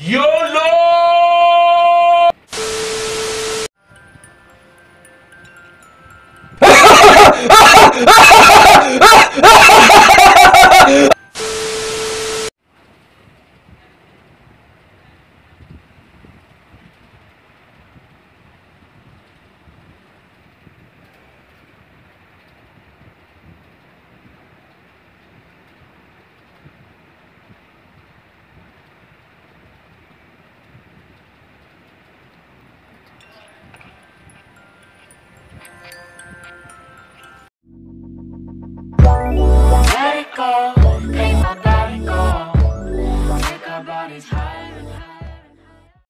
YOLO! our bodies higher